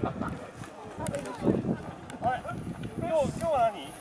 今日今日は何？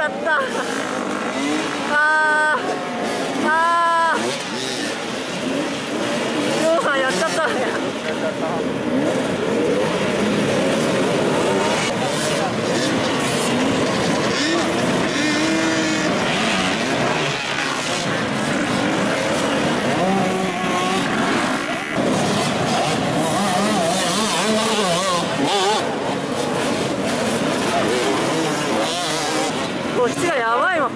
잡다 こっちがやばいもん。